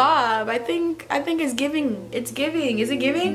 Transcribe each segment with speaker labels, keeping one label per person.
Speaker 1: bob. I think I think it's giving. It's giving. Is it giving?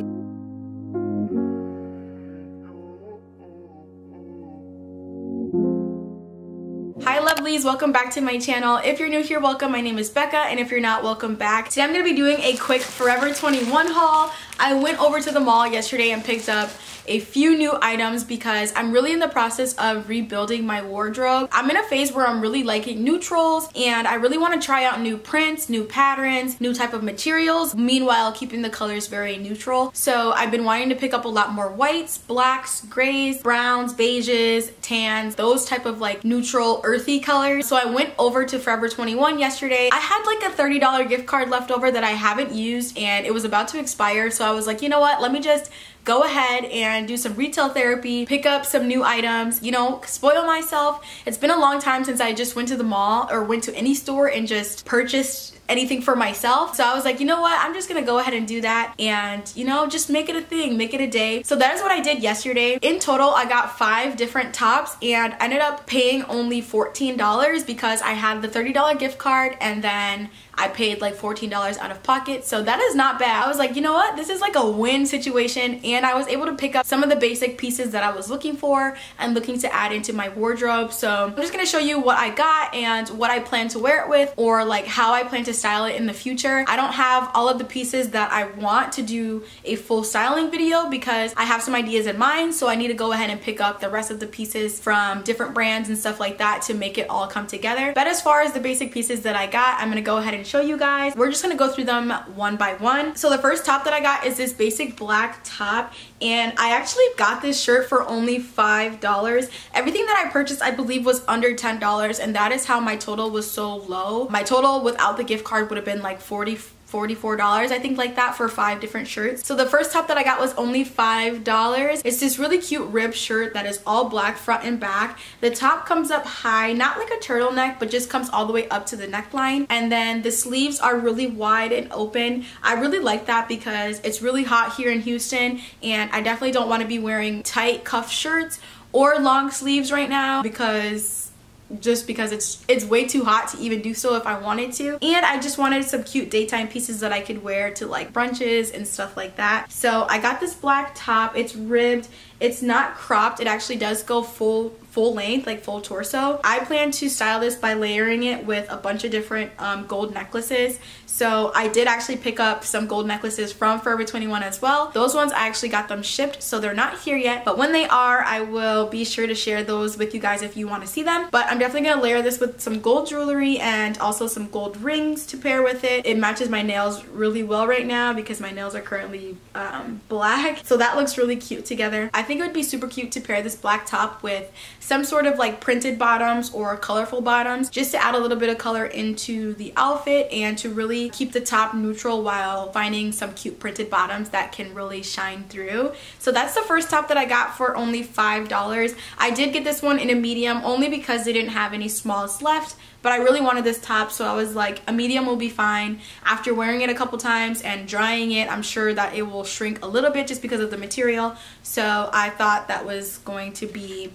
Speaker 1: Hi lovelies, welcome back to my channel. If you're new here, welcome. My name is Becca and if you're not, welcome back. Today I'm going to be doing a quick Forever 21 haul. I went over to the mall yesterday and picked up a few new items because I'm really in the process of rebuilding my wardrobe. I'm in a phase where I'm really liking neutrals and I really want to try out new prints, new patterns, new type of materials, meanwhile keeping the colors very neutral. So I've been wanting to pick up a lot more whites, blacks, grays, browns, beiges, tans, those type of like neutral earthy colors. So I went over to Forever 21 yesterday. I had like a $30 gift card left over that I haven't used and it was about to expire. So I was like, you know what, let me just go ahead and do some retail therapy, pick up some new items, you know, spoil myself. It's been a long time since I just went to the mall or went to any store and just purchased anything for myself. So I was like, you know what? I'm just gonna go ahead and do that and, you know, just make it a thing, make it a day. So that is what I did yesterday. In total, I got five different tops and I ended up paying only $14 because I had the $30 gift card and then I paid like $14 out of pocket. So that is not bad. I was like, you know what? This is like a win situation. And I was able to pick up some of the basic pieces that I was looking for and looking to add into my wardrobe. So I'm just gonna show you what I got and what I plan to wear it with or like how I plan to style it in the future. I don't have all of the pieces that I want to do a full styling video because I have some ideas in mind. So I need to go ahead and pick up the rest of the pieces from different brands and stuff like that to make it all come together. But as far as the basic pieces that I got, I'm gonna go ahead and show you guys. We're just gonna go through them one by one. So the first top that I got is this basic black top and I actually got this shirt for only $5. Everything that I purchased I believe was under $10 and that is how my total was so low. My total without the gift card would have been like 40 $44 I think like that for five different shirts. So the first top that I got was only $5. It's this really cute rib shirt that is all black front and back. The top comes up high, not like a turtleneck, but just comes all the way up to the neckline. And then the sleeves are really wide and open. I really like that because it's really hot here in Houston and I definitely don't want to be wearing tight cuff shirts or long sleeves right now because just because it's it's way too hot to even do so if I wanted to. And I just wanted some cute daytime pieces that I could wear to like brunches and stuff like that. So I got this black top. It's ribbed. It's not cropped. It actually does go full full length like full torso I plan to style this by layering it with a bunch of different um, gold necklaces so I did actually pick up some gold necklaces from Forever 21 as well. Those ones I actually got them shipped so they're not here yet but when they are I will be sure to share those with you guys if you want to see them. But I'm definitely going to layer this with some gold jewelry and also some gold rings to pair with it. It matches my nails really well right now because my nails are currently um, black. So that looks really cute together. I think it would be super cute to pair this black top with some sort of like printed bottoms or colorful bottoms just to add a little bit of color into the outfit and to really keep the top neutral while finding some cute printed bottoms that can really shine through. So that's the first top that I got for only $5. I did get this one in a medium only because they didn't have any smalls left but I really wanted this top so I was like a medium will be fine. After wearing it a couple times and drying it I'm sure that it will shrink a little bit just because of the material so I thought that was going to be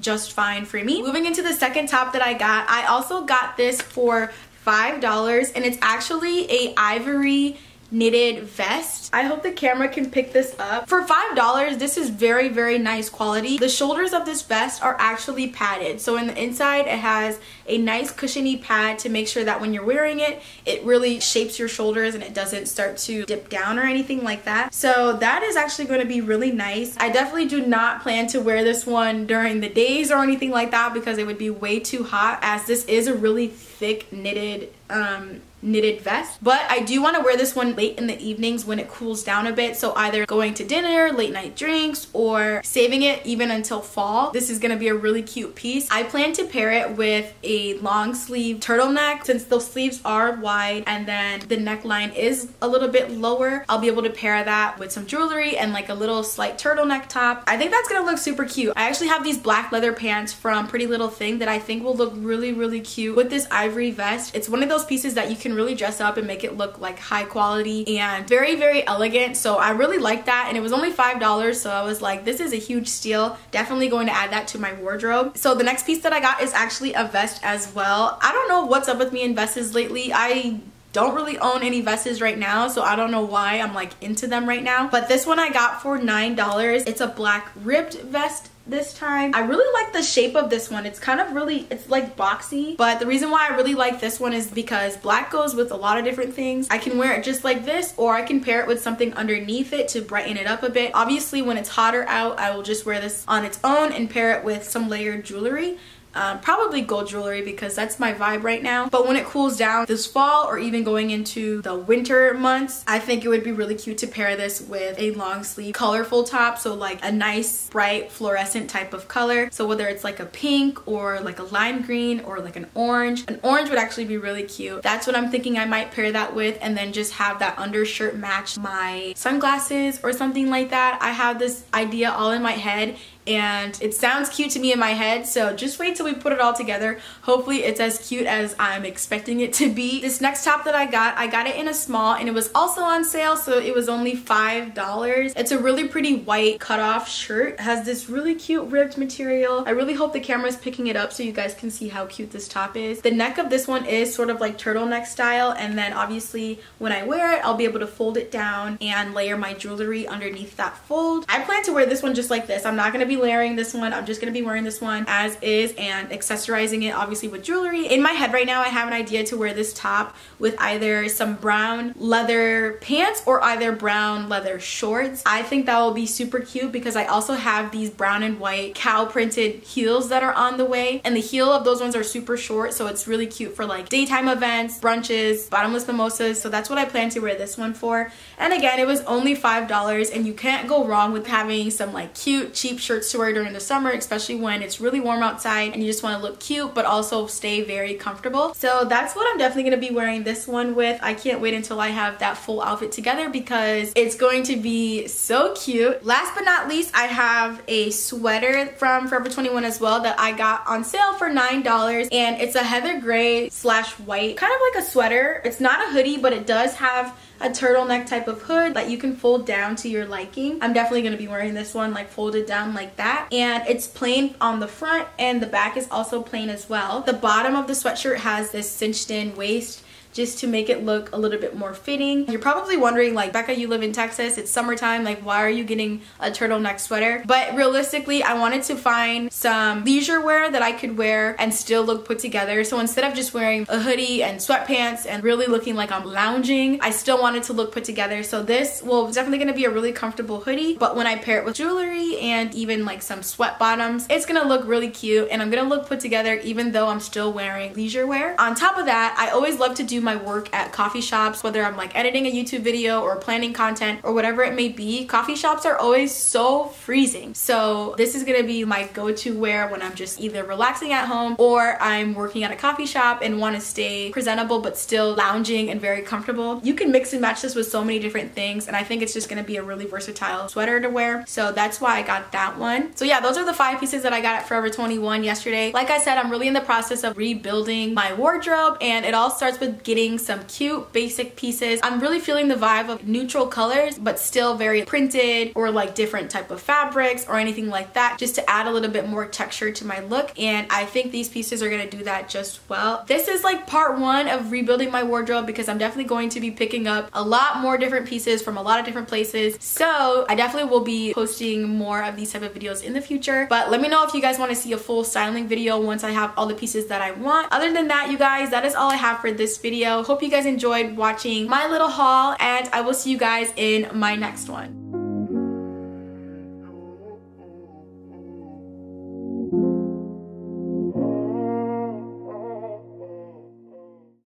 Speaker 1: just fine for me. Moving into the second top that I got, I also got this for $5 and it's actually a ivory knitted vest. I hope the camera can pick this up. For $5, this is very, very nice quality. The shoulders of this vest are actually padded. So in the inside, it has a nice cushiony pad to make sure that when you're wearing it, it really shapes your shoulders and it doesn't start to dip down or anything like that. So that is actually going to be really nice. I definitely do not plan to wear this one during the days or anything like that because it would be way too hot as this is a really thick knitted um, knitted vest but I do want to wear this one late in the evenings when it cools down a bit. So either going to dinner late night drinks or saving it even until fall. This is going to be a really cute piece. I plan to pair it with a long sleeve turtleneck since the sleeves are wide and then the neckline is a little bit lower. I'll be able to pair that with some jewelry and like a little slight turtleneck top. I think that's gonna look super cute. I actually have these black leather pants from Pretty Little Thing that I think will look really really cute with this ivory vest. It's one of those pieces that you can can really dress up and make it look like high quality and very, very elegant. So I really like that. And it was only $5. So I was like, this is a huge steal. Definitely going to add that to my wardrobe. So the next piece that I got is actually a vest as well. I don't know what's up with me in vests lately. I don't really own any vests right now, so I don't know why I'm like into them right now. But this one I got for $9. It's a black ribbed vest this time. I really like the shape of this one. It's kind of really, it's like boxy. But the reason why I really like this one is because black goes with a lot of different things. I can wear it just like this or I can pair it with something underneath it to brighten it up a bit. Obviously when it's hotter out, I will just wear this on its own and pair it with some layered jewelry um, probably gold jewelry because that's my vibe right now. But when it cools down this fall or even going into the winter months, I think it would be really cute to pair this with a long sleeve colorful top. So like a nice bright fluorescent type of color. So whether it's like a pink or like a lime green or like an orange. An orange would actually be really cute. That's what I'm thinking I might pair that with and then just have that undershirt match my sunglasses or something like that. I have this idea all in my head and it sounds cute to me in my head so just wait till we put it all together. Hopefully it's as cute as I'm expecting it to be. This next top that I got I got it in a small and it was also on sale so it was only five dollars. It's a really pretty white cutoff shirt. It has this really cute ribbed material. I really hope the camera is picking it up so you guys can see how cute this top is. The neck of this one is sort of like turtleneck style and then obviously when I wear it I'll be able to fold it down and layer my jewelry underneath that fold. I plan to wear this one just like this. I'm not gonna be layering this one. I'm just to be wearing this one as is and accessorizing it obviously with jewelry. In my head right now I have an idea to wear this top with either some brown leather pants or either brown leather shorts. I think that will be super cute because I also have these brown and white cow printed heels that are on the way and the heel of those ones are super short so it's really cute for like daytime events, brunches, bottomless mimosas so that's what I plan to wear this one for. And again it was only $5 and you can't go wrong with having some like cute cheap shirts to wear during the summer, especially when it's really warm outside and you just want to look cute but also stay very comfortable. So that's what I'm definitely going to be wearing this one with. I can't wait until I have that full outfit together because it's going to be so cute. Last but not least, I have a sweater from Forever 21 as well that I got on sale for $9 and it's a heather gray slash white, kind of like a sweater. It's not a hoodie, but it does have a turtleneck type of hood that you can fold down to your liking. I'm definitely going to be wearing this one like folded down like that. And it's plain on the front and the back is also plain as well. The bottom of the sweatshirt has this cinched in waist just to make it look a little bit more fitting. You're probably wondering like, Becca, you live in Texas, it's summertime, like why are you getting a turtleneck sweater? But realistically, I wanted to find some leisure wear that I could wear and still look put together. So instead of just wearing a hoodie and sweatpants and really looking like I'm lounging, I still wanted to look put together. So this will definitely gonna be a really comfortable hoodie, but when I pair it with jewelry and even like some sweat bottoms, it's gonna look really cute and I'm gonna look put together even though I'm still wearing leisure wear. On top of that, I always love to do my work at coffee shops, whether I'm like editing a YouTube video or planning content or whatever it may be, coffee shops are always so freezing. So this is gonna be my go-to wear when I'm just either relaxing at home or I'm working at a coffee shop and wanna stay presentable but still lounging and very comfortable. You can mix and match this with so many different things and I think it's just gonna be a really versatile sweater to wear. So that's why I got that one. So yeah, those are the five pieces that I got at Forever 21 yesterday. Like I said, I'm really in the process of rebuilding my wardrobe and it all starts with getting some cute basic pieces. I'm really feeling the vibe of neutral colors but still very printed or like different type of fabrics or anything like that just to add a little bit more texture to my look and I think these pieces are going to do that just well. This is like part one of rebuilding my wardrobe because I'm definitely going to be picking up a lot more different pieces from a lot of different places so I definitely will be posting more of these type of videos in the future but let me know if you guys want to see a full styling video once I have all the pieces that I want. Other than that you guys that is all I have for this video. Hope you guys enjoyed watching my little haul and I will see you guys in my next one.